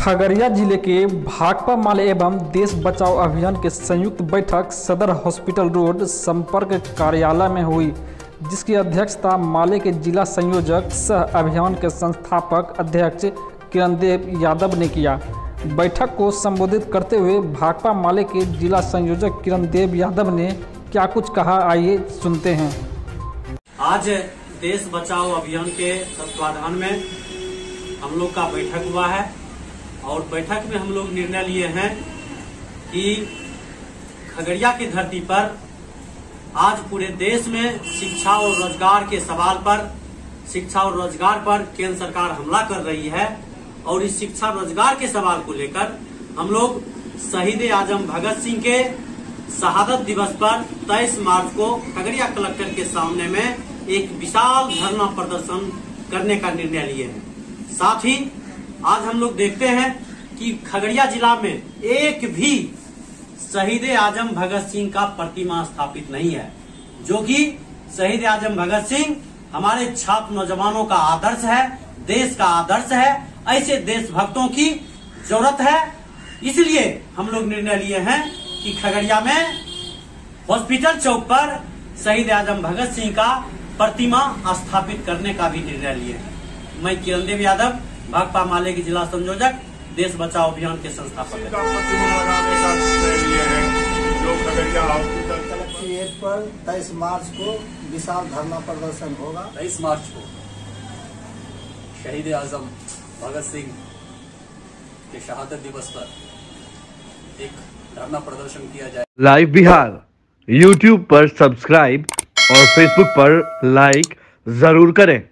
खगड़िया ज़िले के भाकपा माले एवं देश बचाओ अभियान के संयुक्त बैठक सदर हॉस्पिटल रोड संपर्क कार्यालय में हुई, जिसकी अध्यक्षता माले के जिला संयोजक सह अभियान के संस्थापक अध्यक्ष किरण देव यादव ने किया। बैठक को संबोधित करते हुए भाकपा माले के जिला संयोजक किरण देव यादव ने क्या कुछ कहा, आइए सुनते हैं। आज देश बचाओ अभियान के तत्वाधान में हम लोग का बैठक हुआ है। और बैठक में हम लोग निर्णय लिए हैं कि खगड़िया की धरती पर आज पूरे देश में शिक्षा और रोज़गार के सवाल पर, शिक्षा और रोज़गार पर केंद्र सरकार हमला कर रही है और इस शिक्षा रोज़गार के सवाल को लेकर हम लोग शहीद आज़म भगत सिंह के शहादत दिवस पर 23 मार्च को खगड़िया कलेक्टर के सामने में एक विशाल धरना प्रदर्शन करने का निर्णय लिए हैं। साथ ही आज हम लोग देखते हैं कि खगड़िया जिला में एक भी शहीद आज़म भगत सिंह का प्रतिमा स्थापित नहीं है, जो कि शहीद आज़म भगत सिंह हमारे छात्र नौजवानों का आदर्श है, देश का आदर्श है, ऐसे देशभक्तों की ज़रूरत है। इसलिए हम लोग निर्णय लिए हैं कि खगड़िया में हॉस्पिटल चौक पर शहीद आज़म भगत सिंह का प्रतिमा स्थापित करने का भी निर्णय लिए मैं किरण देव यादव भाकपा माले के जिला संयोजक देश बचाओ अभियान के संस्थापक हैं। पर 23 मार्च को विशाल धरना प्रदर्शन होगा। तेईस मार्च को शहीद आज़म भगत सिंह के शहादत दिवस पर एक धरना प्रदर्शन किया जाए। लाइव बिहार यूट्यूब पर सब्सक्राइब और फेसबुक पर लाइक ज़रूर करें।